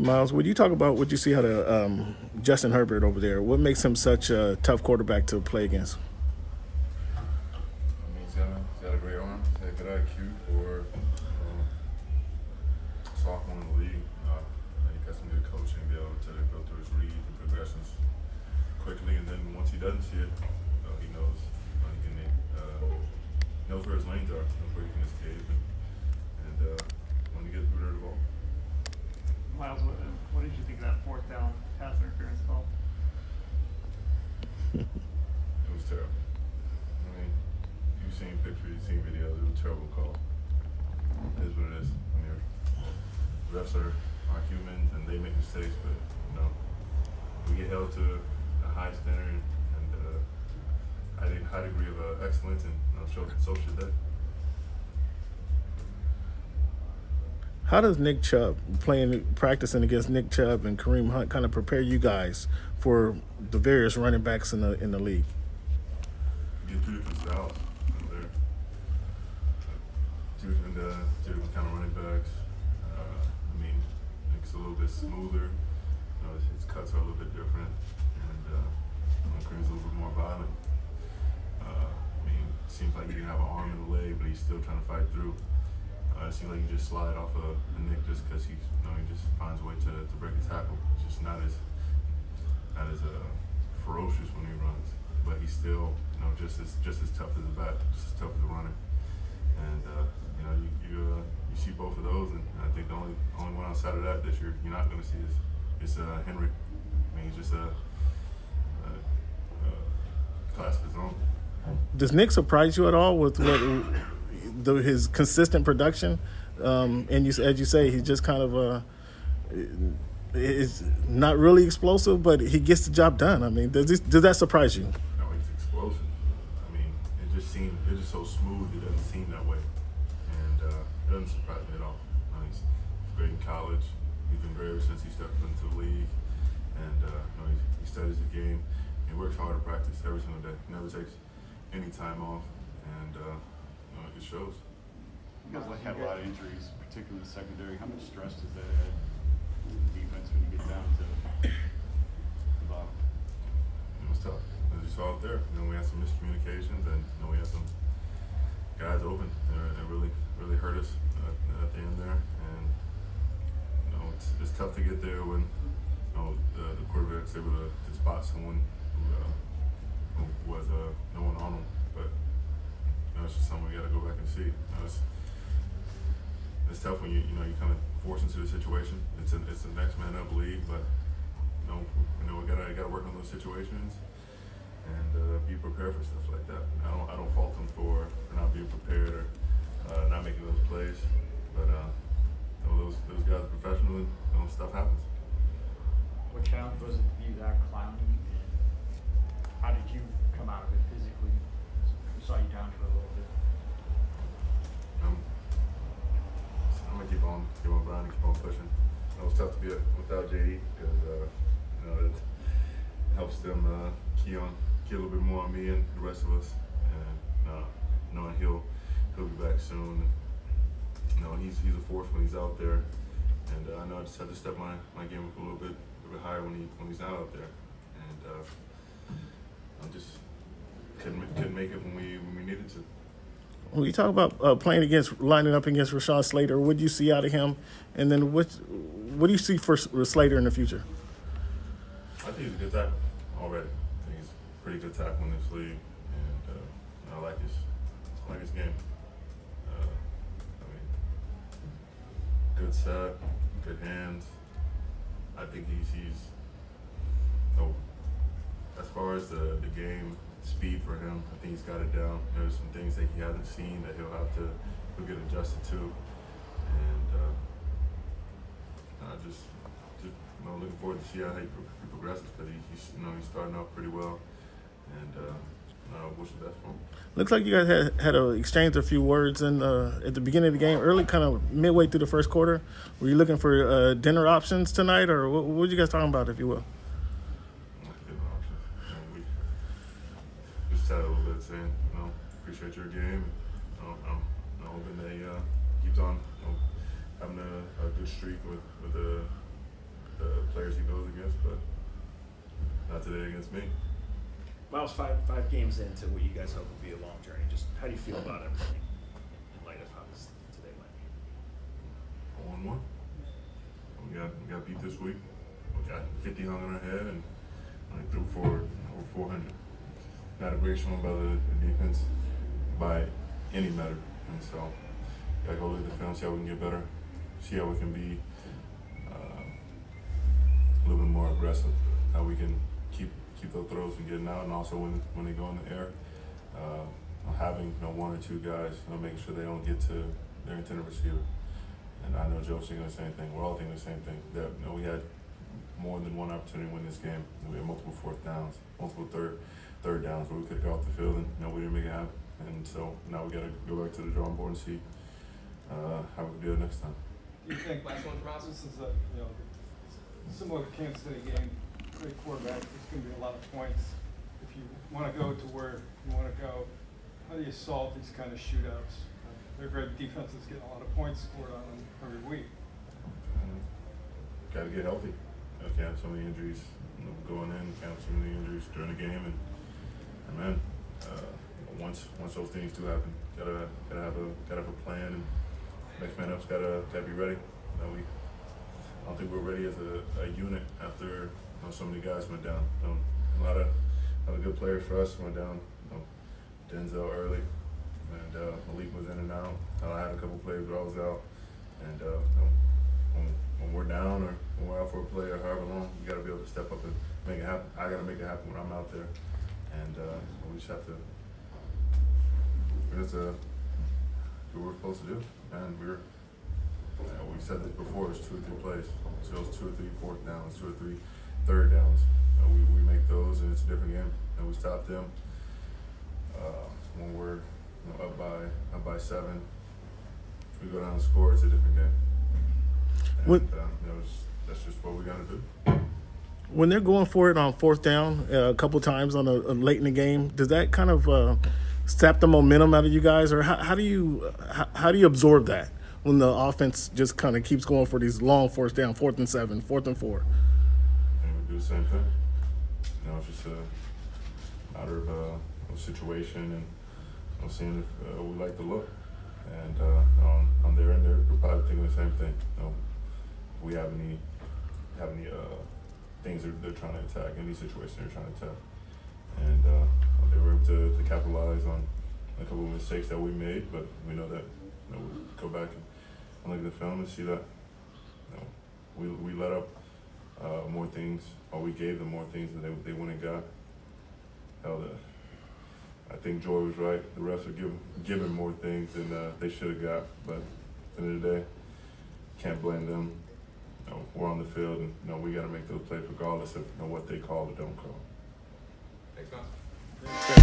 Myles, would you talk about what you see out of um, Justin Herbert over there? What makes him such a tough quarterback to play against? I mean, he's got a, he's got a great arm. He's got a good IQ for um, sophomore in the league. Uh, he got some good coaching, be able to go through his reads and progressions quickly. And then once he doesn't see it, uh, he knows uh, he can uh, knows where his lanes are, knows where he can escape, and, and uh, when he gets rid of the ball. Myles, what, what did you think of that fourth down pass interference call? It was terrible. I mean, you've seen pictures, you've seen videos. It was a terrible call. It is what it is. I mean, refs are, are humans and they make mistakes, but you know, we get held to a high standard and uh, high, high degree of uh, excellence, and you know, so, so should they. How does Nick Chubb playing, practicing against Nick Chubb and Kareem Hunt kind of prepare you guys for the various running backs in the in the league? Get two different styles. Know, they're two different, uh, two different kind of running backs. Uh, I mean, Nick's a little bit smoother. You know, his, cuts are a little bit different, and uh, Kareem's a little bit more violent. Uh, I mean, seems like he can have an arm and a leg, but he's still trying to fight through. Uh, it seems like he just slide off of a Nick just because he's, you know, he just finds a way to, to break a tackle. Just not as not as uh, ferocious when he runs, but he's still, you know, just as just as tough as a back, just as tough as a runner. And uh, you know, you you, uh, you see both of those, and I think the only only one outside of that that you're you're not going to see is is uh, Henry. I mean, he's just a, a, a class of his own. Does Nick surprise you at all with what the, his consistent production? Um, and you, as you say, he's just kind of uh, is not really explosive, but he gets the job done. I mean, does this, does that surprise you? No, he's explosive. I mean, it just seems it's so smooth. It doesn't seem that way, and uh, it doesn't surprise me at all. I mean, he's, great in college. He's been great ever since he stepped into the league, and uh, you know, he, he studies the game. He works hard to practice every single day. Never takes any time off, and uh, you it shows. You guys like had a lot of injuries, particularly in the secondary. How much stress does that add to the defense when you get down to the bottom? It was tough. As you saw out there, you know, we had some miscommunications, and you know, we had some guys open, and it really, really hurt us uh, at the end there. And you know, it's, it's tough to get there when you know the, the quarterback's able to, to spot someone who, uh, who was uh, no one on them. But it's just something we got to go back and see. You know, it's, it's tough when you you know you kind of force into the situation. It's a it's a next man up league, but you know you know we gotta gotta work on those situations and uh, be prepared for stuff like that. I don't I don't fault them for, for not being prepared or uh, not making those plays, but uh, you know, those those guys are professional. You know, stuff happens. What challenge was it to be that Clowney? And how did you come out of it physically? On keep keep on pushing. It was tough to be without JD because uh, you know it helps them uh, key on key a little bit more on me and the rest of us, and uh, knowing he'll he'll be back soon. You know he's he's a force when he's out there, and uh, I know I just had to step my, my game up a little bit a little bit higher when he when he's not out there, and uh, I just couldn't couldn't make it when we when we needed to. When you talk about uh, playing against, lining up against Rashawn Slater, what do you see out of him? And then what what do you see for Slater in the future? I think he's a good tackle already. I think he's a pretty good tackle in this league, and uh, I like his I like his game. Uh, I mean, good set, good hands. I think he's he's. Oh, as far as the the game speed for him, I think he's got it down. There's some things that he hasn't seen that he'll have to he'll get adjusted to, and uh, I just just you know looking forward to see how he, he progresses because he, he's you know he's starting off pretty well, and uh, I wish the best for him. Looks like you guys had had a exchange a few words in uh, at the beginning of the game, early, kind of midway through the first quarter. Were you looking for uh, dinner options tonight, or what, what were you guys talking about, if you will? Good options. You know, we just chatted a little bit, saying, you your game. You know, I'm, I'm hoping that he uh, keeps on, you know, having a, a good streak with with the the players he goes against, but not today against me. Myles, five five games into what you guys hope will be a long journey. Just how do you feel about everything in light of how this today went? One one. We got we got beat this week. We got 50 hung on our head and like threw for over 400. Not a great showing by the defense by any measure, and so gotta go look at the film, see how we can get better, see how we can be uh, a little bit more aggressive, how we can keep keep those throws from getting out, and also when when they go in the air, uh, having you know one or two guys, you know, making sure they don't get to their intended receiver. And I know Joe's thinking the same thing. We're all thinking the same thing. That you know, we had more than one opportunity to win this game. We had multiple fourth downs, multiple third third downs where we could go off the field, and you know, we didn't make it happen. And so now we got to go back to the drawing board and see uh, how we can do it next time. Do you think, last one from us, is a, you know, similar to Kansas City game, great quarterback, there's gonna be a lot of points. If you wanna go to where you wanna go, how do you solve these kind of shootouts? They're great defenses getting a lot of points scored on them every week. Got to get healthy. Uh, can't have so many injuries going in. Can't have so many injuries during the game, and, and man, uh, once once those things do happen, gotta gotta have a gotta have a plan, and next man up's gotta gotta be ready. You know, we I don't think we're ready as a, a unit after you know, so many guys went down. You know, a lot of a lot of good players for us went down. You know, Denzel early, and uh, Malik was in and out. I had a couple plays where I was out, and uh, you know, when, when we're down or when we're out for a play or however long, you got to be able to step up and make it happen. I got to make it happen when I'm out there, and uh, we just have to. We to do what we're supposed to do, and we're. You know, we've said this before. It's two or three plays. So it's two or three fourth downs, two or three third downs. You know, we we make those, and it's a different game, and we stop them. Uh, when we're you know, up by up by seven, if we go down and score, it's a different game. And, What- you know, that's just what we got to do. When they're going for it on fourth down uh, a couple times on a, a late in the game, does that kind of uh, sap the momentum out of you guys, or how, how do you how, how do you absorb that when the offense just kind of keeps going for these long fourth down, fourth and seven, fourth and four? and we do the same thing. You know, it's just a matter of uh, situation and you know, seeing if uh, we like the look. And uh, on, on their end, they're, they're probably thinking the same thing. You know, if we have any have any uh, things that they're trying to attack, any situation they're trying to attack, and uh, they were able to, to capitalize on a couple of mistakes that we made. But we know that you know, we go back and, look at the film and see that you know, we we let up uh, more things, or we gave them more things than they, they and got. Hell, the, I think Joy was right. The refs are giving giving more things than uh, they should have got. But at the end of the day, can't blame them. You know, we're on the field, and you know, we got to make those plays regardless of you know, what they call or don't call. Thanks, Myles.